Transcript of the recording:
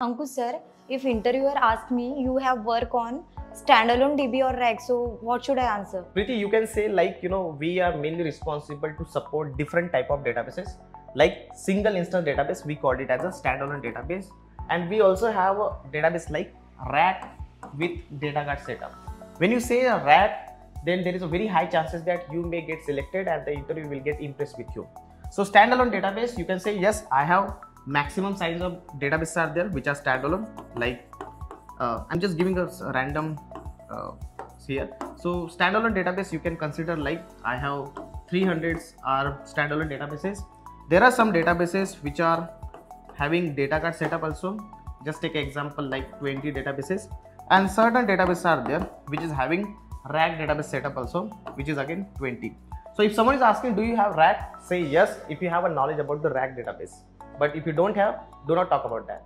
Ankush sir, if interviewer asks me, you have work on standalone DB or RAC, so what should I answer? Preeti, you can say like, you know, we are mainly responsible to support different type of databases. Like single instance database, we called it as a standalone database. And we also have a database like RAC with data guard setup. When you say a RAC, then there is a very high chances that you may get selected and the interview will get impressed with you. So standalone database, you can say, yes, I have maximum size of databases are there, which are standalone. Like uh, I'm just giving a random uh, here. So standalone database, you can consider like I have 300s are standalone databases. There are some databases which are having data guard setup also. Just take example like 20 databases and certain databases are there which is having RAC database setup also, which is again 20. So if someone is asking, do you have RAC Say yes if you have a knowledge about the RAC database. But if you don't have, do not talk about that.